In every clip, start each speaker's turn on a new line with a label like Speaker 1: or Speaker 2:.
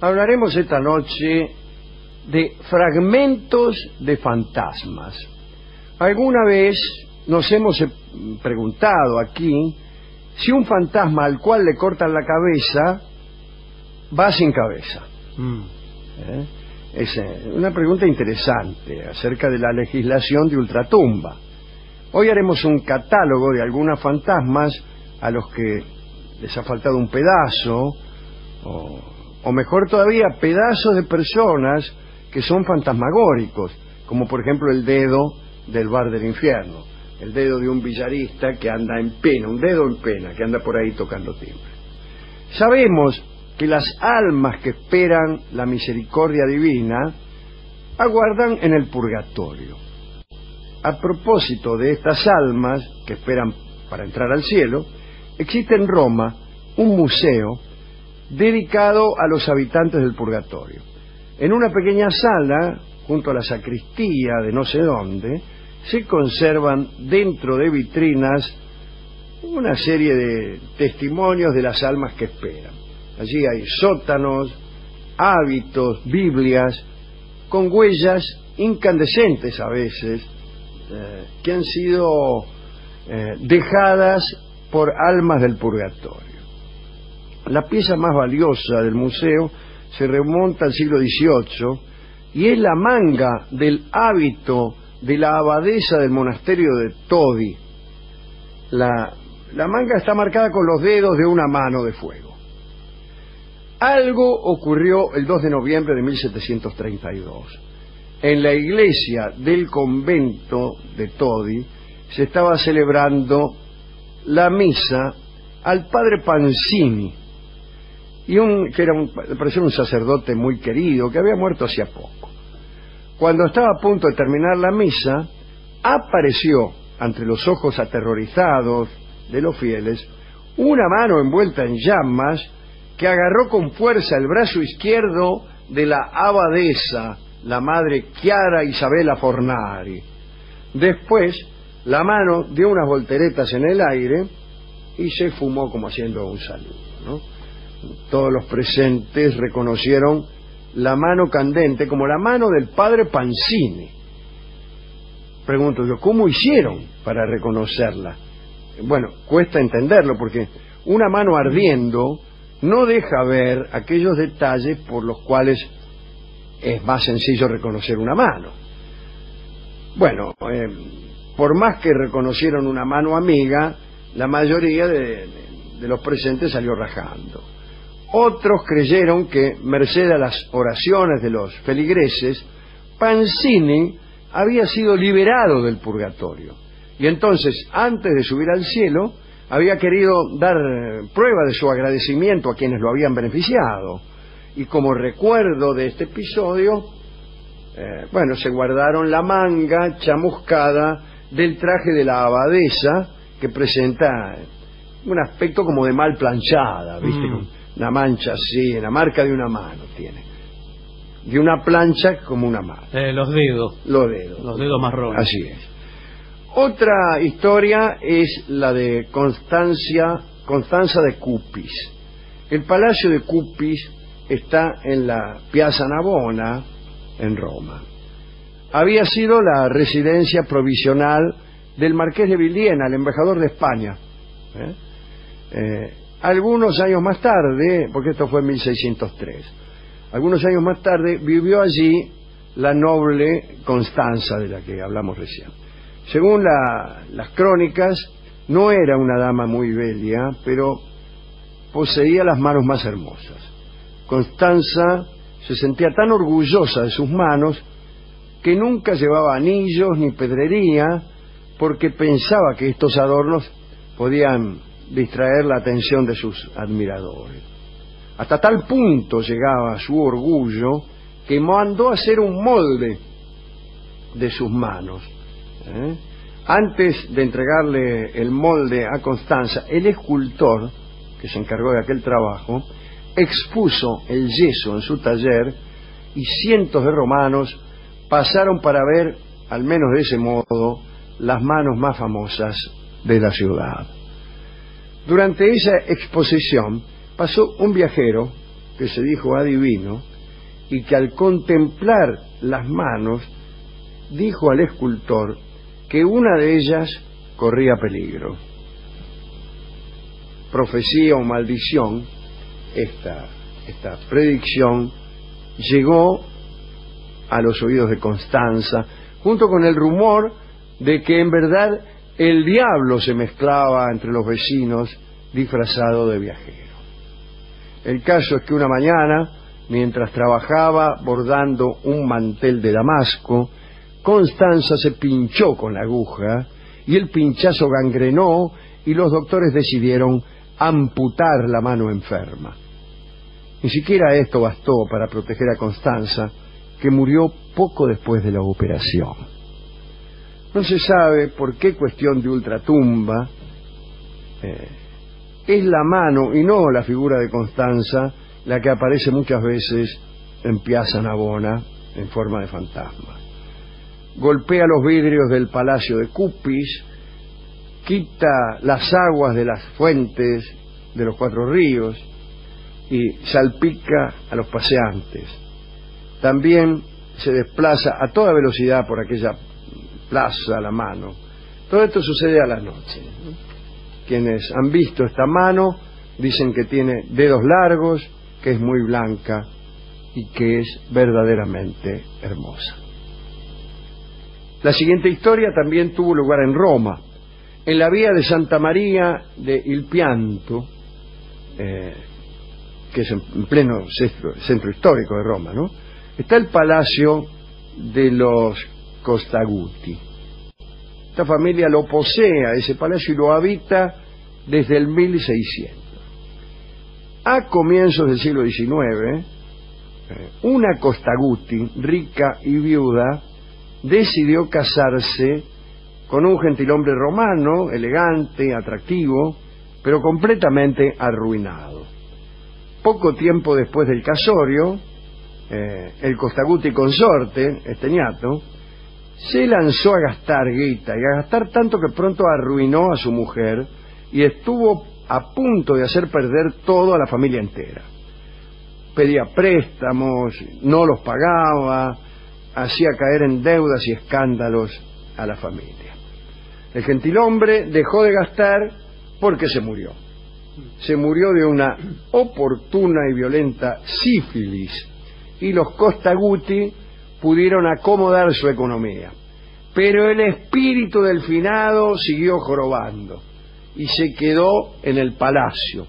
Speaker 1: Hablaremos esta noche de fragmentos de fantasmas. Alguna vez nos hemos eh, preguntado aquí si un fantasma al cual le cortan la cabeza va sin cabeza. ¿Eh? Es eh, una pregunta interesante acerca de la legislación de ultratumba. Hoy haremos un catálogo de algunos fantasmas a los que les ha faltado un pedazo, o, o mejor todavía, pedazos de personas que son fantasmagóricos, como por ejemplo el dedo del bar del infierno, el dedo de un villarista que anda en pena, un dedo en pena, que anda por ahí tocando timbre. Sabemos que las almas que esperan la misericordia divina aguardan en el purgatorio. A propósito de estas almas que esperan para entrar al cielo, existe en Roma un museo dedicado a los habitantes del purgatorio. En una pequeña sala, junto a la sacristía de no sé dónde, se conservan dentro de vitrinas una serie de testimonios de las almas que esperan. Allí hay sótanos, hábitos, Biblias, con huellas incandescentes a veces, eh, que han sido eh, dejadas por almas del purgatorio. La pieza más valiosa del museo se remonta al siglo XVIII y es la manga del hábito de la abadesa del monasterio de Todi. La, la manga está marcada con los dedos de una mano de fuego. Algo ocurrió el 2 de noviembre de 1732. En la iglesia del convento de Todi se estaba celebrando la misa al padre Pancini, y un, que era un, parecía un sacerdote muy querido, que había muerto hacía poco. Cuando estaba a punto de terminar la misa, apareció ante los ojos aterrorizados de los fieles una mano envuelta en llamas que agarró con fuerza el brazo izquierdo de la abadesa, la madre Chiara Isabela Fornari. Después, la mano dio unas volteretas en el aire y se fumó como haciendo un saludo. Todos los presentes reconocieron la mano candente como la mano del padre Pancini. Pregunto yo, ¿cómo hicieron para reconocerla? Bueno, cuesta entenderlo porque una mano ardiendo no deja ver aquellos detalles por los cuales es más sencillo reconocer una mano. Bueno, eh, por más que reconocieron una mano amiga, la mayoría de, de los presentes salió rajando. Otros creyeron que, merced a las oraciones de los feligreses, Pancini había sido liberado del purgatorio. Y entonces, antes de subir al cielo, había querido dar prueba de su agradecimiento a quienes lo habían beneficiado. Y como recuerdo de este episodio, eh, bueno, se guardaron la manga chamuscada del traje de la abadesa que presenta un aspecto como de mal planchada, ¿viste?
Speaker 2: Mm.
Speaker 1: Una mancha así, la marca de una mano tiene. De una plancha como una mano.
Speaker 2: Eh, los dedos,
Speaker 1: Los dedos.
Speaker 2: los dedos marrones.
Speaker 1: Así es. Otra historia es la de Constancia, Constanza de Cupis. El palacio de Cupis está en la Piazza Navona, en Roma. Había sido la residencia provisional del marqués de Villena, el embajador de España. ¿eh? Eh, algunos años más tarde, porque esto fue en 1603, algunos años más tarde vivió allí la noble Constanza de la que hablamos recién. Según la- las crónicas, no era una dama muy bella, pero poseía las manos más hermosas. Constanza se sentía tan orgullosa de sus manos que nunca llevaba anillos ni pedrería porque pensaba que estos adornos podían distraer la atención de sus admiradores. Hasta tal punto llegaba su orgullo que mandó hacer un molde de sus manos. ¿eh? Antes de entregarle el molde a Constanza, el escultor, que se encargó de aquel trabajo, expuso el yeso en su taller y cientos de romanos pasaron para ver, al menos de ese modo, las manos más famosas de la ciudad. Durante esa exposición pasó un viajero que se dijo adivino y que al contemplar las manos dijo al escultor que una de ellas corría peligro. Profecía o maldición, esta, esta predicción llegó a los oídos de Constanza, junto con el rumor de que en verdad el diablo se mezclaba entre los vecinos disfrazado de viajero. El caso es que una mañana, mientras trabajaba bordando un mantel de damasco, Constanza se pinchó con la aguja y el pinchazo gangrenó y los doctores decidieron amputar la mano enferma. Ni siquiera esto bastó para proteger a Constanza, que murió poco después de la operación. No se sabe por qué cuestión de ultratumba eh, es la mano y no la figura de Constanza la que aparece muchas veces en Piazza Navona en forma de fantasma. Golpea los vidrios del palacio de Cupis, quita las aguas de las fuentes de los cuatro ríos y salpica a los paseantes. También se desplaza a toda velocidad por aquella plaza la mano. Todo esto sucede a la noche. Quienes han visto esta mano dicen que tiene dedos largos, que es muy blanca y que es verdaderamente hermosa. La siguiente historia también tuvo lugar en Roma, en la vía de Santa María de Il Pianto, eh, que es en pleno centro, centro histórico de Roma, ¿no? Está el palacio de los Costaguti. Esta familia lo posee a ese palacio y lo habita desde el 1600. A comienzos del siglo XIX, eh, una Costaguti, rica y viuda, decidió casarse con un gentilhombre romano, elegante, atractivo, pero completamente arruinado. Poco tiempo después del casorio, eh, el Costaguti consorte, este ñato, se lanzó a gastar guita y a gastar tanto que pronto arruinó a su mujer y estuvo a punto de hacer perder todo a la familia entera. Pedía préstamos, no los pagaba, hacía caer en deudas y escándalos a la familia. El gentilhombre dejó de gastar porque se murió. Se murió de una oportuna y violenta sífilis y los Costaguti pudieron acomodar su economía. Pero el espíritu del finado siguió jorobando y se quedó en el palacio.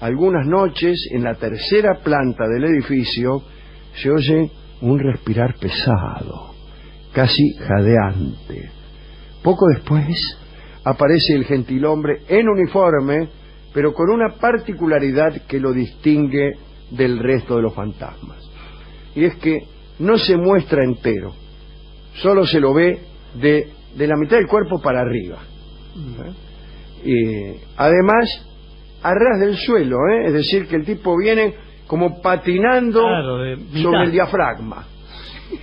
Speaker 1: Algunas noches, en la tercera planta del edificio, se oye un respirar pesado, casi jadeante. Poco después aparece el gentilhombre en uniforme, pero con una particularidad que lo distingue del resto de los fantasmas y es que no se muestra entero, solo se lo ve de, de la mitad del cuerpo para arriba. ¿Eh? Y además, a ras del suelo, ¿eh? es decir, que el tipo viene como patinando sobre el diafragma.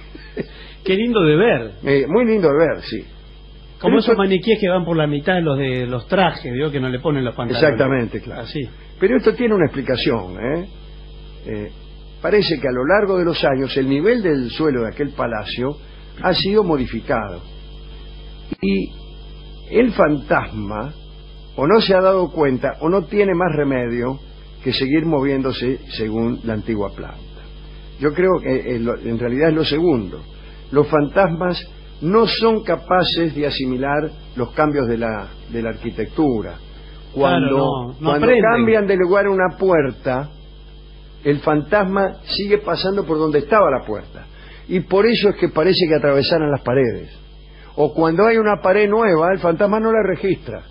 Speaker 2: Qué lindo de ver.
Speaker 1: Eh, muy lindo de ver, sí.
Speaker 2: Como esos maniquíes que van por la mitad de los de los trajes, digo, que no le ponen los pantalones.
Speaker 1: Exactamente, claro. Así. Pero esto tiene una explicación, ¿eh? eh parece que a lo largo de los años el nivel del suelo de aquel palacio ha sido modificado. Y el fantasma o no se ha dado cuenta o no tiene más remedio que seguir moviéndose según la antigua planta. Yo creo que en realidad es lo segundo. Los fantasmas no son capaces de asimilar los cambios de la, de la arquitectura. Cuando, cuando cambian de lugar una puerta, el fantasma sigue pasando por donde estaba la puerta. Y por eso es que parece que atravesaran las paredes. O cuando hay una pared nueva, el fantasma no la registra.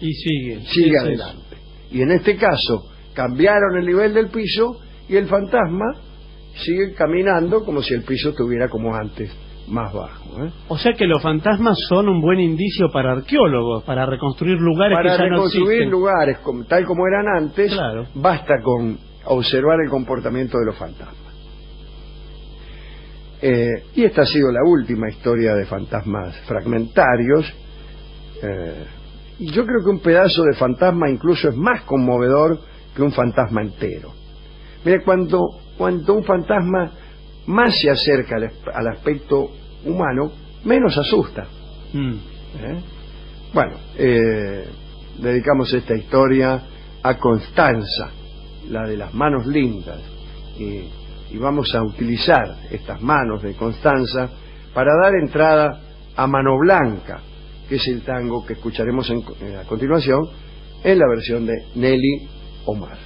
Speaker 2: Y sigue.
Speaker 1: Sigue adelante. Y en este caso, cambiaron el nivel del piso y el fantasma sigue caminando como si el piso estuviera como antes, más bajo. ¿eh?
Speaker 2: O sea que los fantasmas son un buen indicio para arqueólogos, para reconstruir lugares
Speaker 1: para
Speaker 2: que
Speaker 1: ya reconstruir lugares tal como eran antes, basta con observar el comportamiento de los fantasmas. Eh, y esta ha sido la última historia de fantasmas fragmentarios. Eh, y yo creo que un pedazo de fantasma incluso es más conmovedor que un fantasma entero. Mire, cuando, cuando un fantasma más se acerca al, al aspecto humano, menos asusta.
Speaker 2: Mm.
Speaker 1: ¿eh? Bueno, dedicamos esta historia a Constanza, la de las manos lindas, y, vamos a utilizar estas manos de Constanza para dar entrada a Mano Blanca, que es el tango que escucharemos en- eh, a continuación en la versión de Nelly Omar.